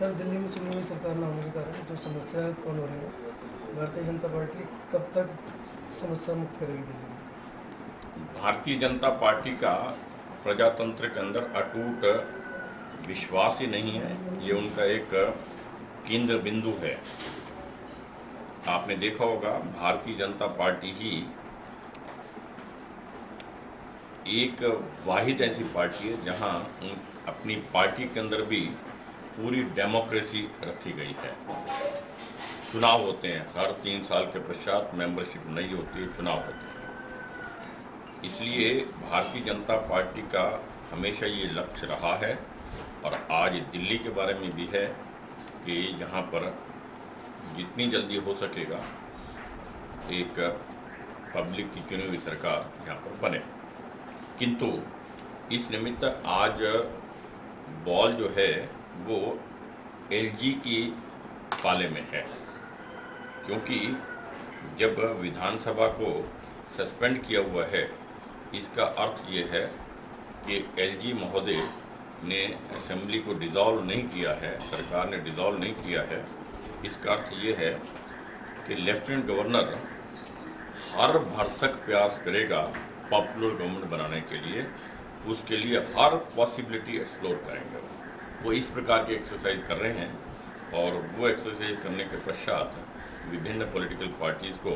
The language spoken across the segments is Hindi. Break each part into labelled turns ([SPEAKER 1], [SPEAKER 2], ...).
[SPEAKER 1] सर, दिल्ली में चुनी हुई सरकार न होने के कारण जो समस्याएँ उत्पन्न हो रही है, भारतीय जनता पार्टी कब तक समस्या मुक्त करेगी दिल्ली में?
[SPEAKER 2] भारतीय जनता पार्टी का प्रजातंत्र के अंदर अटूट विश्वास ही नहीं है। ये उनका एक केंद्र बिंदु है। आपने देखा होगा, भारतीय जनता पार्टी ही एक वाहिद ऐसी पार्टी है, जहाँ अपनी पार्टी के अंदर भी पूरी डेमोक्रेसी रखी गई है। चुनाव होते हैं। हर तीन साल के पश्चात मेंबरशिप नहीं होती है, चुनाव होते हैं। इसलिए भारतीय जनता पार्टी का हमेशा ये लक्ष्य रहा है और आज दिल्ली के बारे में भी है कि यहाँ पर जितनी जल्दी हो सकेगा, एक पब्लिक की चुनी हुई सरकार यहाँ पर बने। किंतु इस निमित्त आज बॉल जो है वो एलजी की पाले में है, क्योंकि जब विधानसभा को सस्पेंड किया हुआ है, इसका अर्थ ये है कि एलजी महोदय ने असेंबली को डिज़ोल्व नहीं किया है, सरकार ने डिज़ोल्व नहीं किया है। इसका अर्थ ये है कि लेफ्टिनेंट गवर्नर हर भरसक प्रयास करेगा पॉपुलर गवर्नमेंट बनाने के लिए, उसके लिए हर पॉसिबिलिटी एक्सप्लोर करेंगे। वो इस प्रकार की एक्सरसाइज कर रहे हैं और वो एक्सरसाइज करने के पश्चात विभिन्न पॉलिटिकल पार्टीज़ को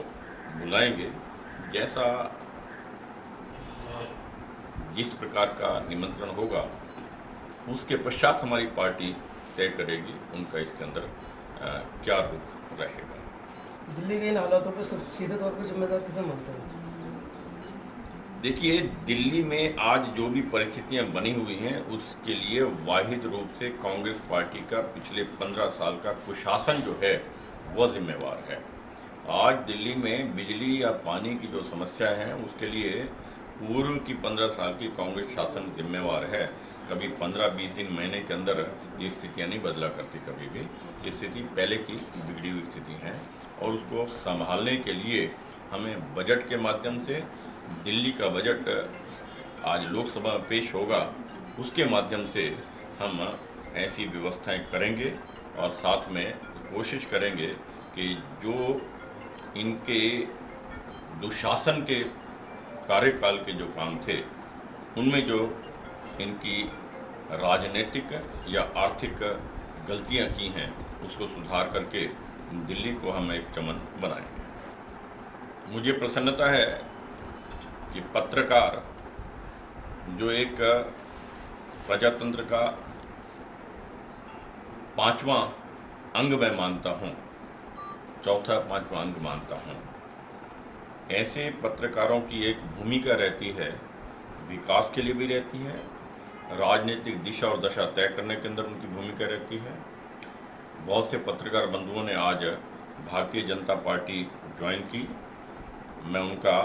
[SPEAKER 2] बुलाएँगे जैसा जिस प्रकार का निमंत्रण होगा, उसके पश्चात हमारी पार्टी तय करेगी उनका इसके अंदर क्या रुख रहेगा।
[SPEAKER 1] दिल्ली के इन हालातों पर सीधे तौर पर जिम्मेदार किसे मानते हैं?
[SPEAKER 2] देखिए, दिल्ली में आज जो भी परिस्थितियाँ बनी हुई हैं, उसके लिए वाहिद रूप से कांग्रेस पार्टी का पिछले पंद्रह साल का कुशासन जो है, वह जिम्मेवार है। आज दिल्ली में बिजली या पानी की जो समस्या है, उसके लिए पूर्व की पंद्रह साल की कांग्रेस शासन जिम्मेवार है। कभी पंद्रह बीस दिन महीने के अंदर ये स्थितियाँ नहीं बदला करती कभी भी। ये स्थिति पहले की बिगड़ी हुई स्थिति है और उसको संभालने के लिए हमें बजट के माध्यम से दिल्ली का बजट आज लोकसभा में पेश होगा, उसके माध्यम से हम ऐसी व्यवस्थाएँ करेंगे और साथ में कोशिश करेंगे कि जो इनके दुशासन के कार्यकाल के जो काम थे, उनमें जो इनकी राजनीतिक या आर्थिक गलतियाँ की हैं, उसको सुधार करके दिल्ली को हम एक चमन बनाएँगे। मुझे प्रसन्नता है कि पत्रकार जो एक प्रजातंत्र का पांचवा अंग मैं मानता हूँ, चौथा पांचवा अंग मानता हूँ, ऐसे पत्रकारों की एक भूमिका रहती है, विकास के लिए भी रहती है, राजनीतिक दिशा और दशा तय करने के अंदर उनकी भूमिका रहती है। बहुत से पत्रकार बंधुओं ने आज भारतीय जनता पार्टी ज्वाइन की, मैं उनका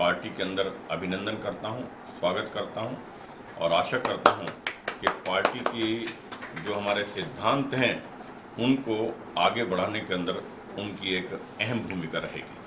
[SPEAKER 2] पार्टी के अंदर अभिनंदन करता हूँ, स्वागत करता हूँ और आशा करता हूँ कि पार्टी की जो हमारे सिद्धांत हैं उनको आगे बढ़ाने के अंदर उनकी एक अहम भूमिका रहेगी।